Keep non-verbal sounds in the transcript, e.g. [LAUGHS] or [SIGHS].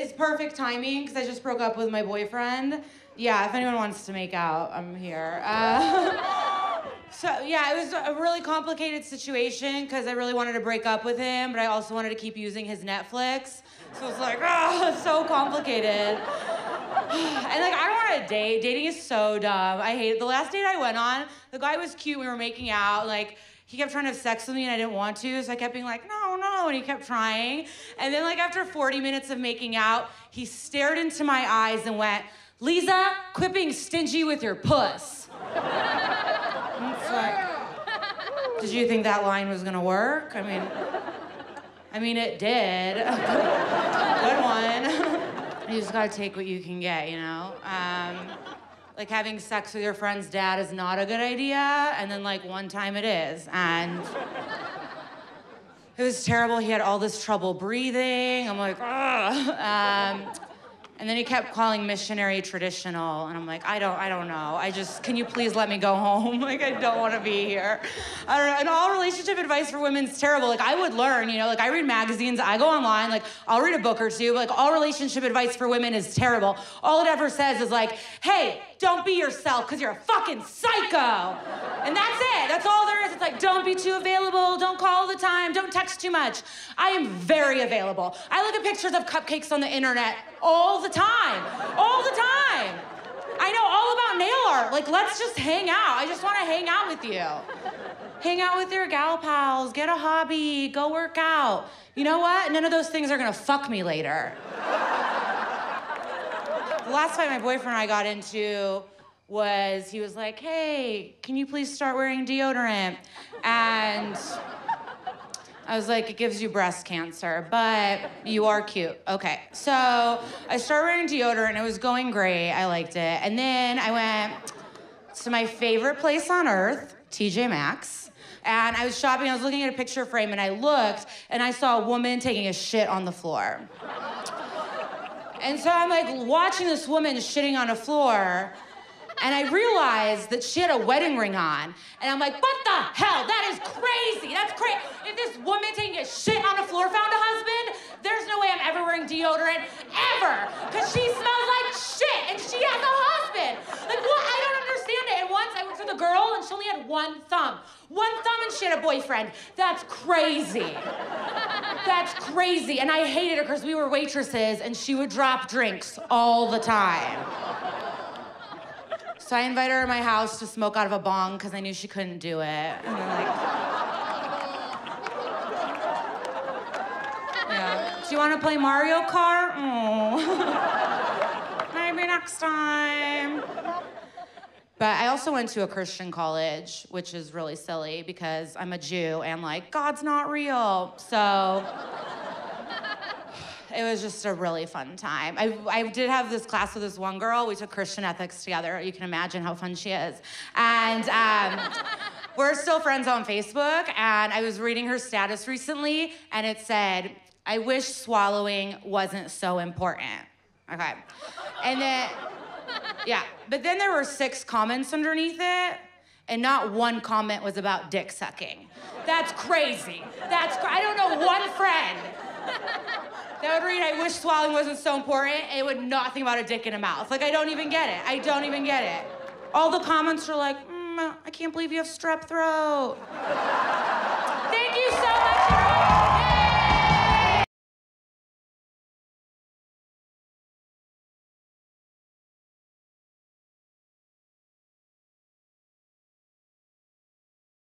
It's perfect timing because I just broke up with my boyfriend. Yeah, if anyone wants to make out, I'm here. Uh, [LAUGHS] so yeah, it was a really complicated situation because I really wanted to break up with him, but I also wanted to keep using his Netflix. So it's like, oh, [LAUGHS] it's so complicated. [SIGHS] and like, I don't want to date. Dating is so dumb. I hate it. The last date I went on, the guy was cute. We were making out. Like, he kept trying to have sex with me and I didn't want to, so I kept being like, no, no, and he kept trying. And then, like, after 40 minutes of making out, he stared into my eyes and went, Liza, quit being stingy with your puss. [LAUGHS] Like, did you think that line was gonna work? I mean, I mean, it did. [LAUGHS] Good one. [LAUGHS] you just gotta take what you can get, you know? Um, like having sex with your friend's dad is not a good idea, and then like one time it is, and it was terrible. He had all this trouble breathing. I'm like, ugh. Um, and then he kept calling missionary traditional, and I'm like, I don't, I don't know. I just, can you please let me go home? [LAUGHS] like, I don't want to be here. I don't know. And all relationship advice for women is terrible. Like, I would learn, you know, like I read magazines, I go online, like I'll read a book or two. But like, all relationship advice for women is terrible. All it ever says is like, hey, don't be yourself, cause you're a fucking psycho. And that's it. That's all there is. It's like, don't be too available. Don't call all the time. Don't text too much. I am very available. I look at pictures of cupcakes on the internet all the time. All the time. I know all about nail art. Like, let's just hang out. I just want to hang out with you. Hang out with your gal pals, get a hobby, go work out. You know what? None of those things are gonna fuck me later. The last fight my boyfriend and I got into was he was like, hey, can you please start wearing deodorant? And I was like, it gives you breast cancer, but you are cute. Okay. So I started wearing deodorant. It was going great. I liked it. And then I went to my favorite place on earth, TJ Maxx. And I was shopping, I was looking at a picture frame, and I looked, and I saw a woman taking a shit on the floor. And so I'm like watching this woman shitting on a floor, and I realized that she had a wedding ring on. And I'm like, what the hell? That is crazy. That's crazy. If this woman taking a shit on a floor found a husband, there's no way I'm ever wearing deodorant, ever. Because she smells like shit and she has a husband. Like, what? I don't understand it. And once I went to the girl and she only had one thumb. One thumb and she had a boyfriend. That's crazy. That's crazy. And I hated her because we were waitresses and she would drop drinks all the time. So I invited her to my house to smoke out of a bong because I knew she couldn't do it. Do you want to play Mario Kart? [LAUGHS] Maybe next time. But I also went to a Christian college, which is really silly because I'm a Jew and like God's not real. So [SIGHS] it was just a really fun time. I, I did have this class with this one girl. We took Christian ethics together. You can imagine how fun she is. And um, [LAUGHS] we're still friends on Facebook. And I was reading her status recently, and it said, I wish swallowing wasn't so important. Okay. And then, yeah. But then there were six comments underneath it, and not one comment was about dick sucking. That's crazy. That's cra- I don't know one friend that would read, I wish swallowing wasn't so important, it would not think about a dick in a mouth. Like, I don't even get it. I don't even get it. All the comments are like, mm, I can't believe you have strep throat.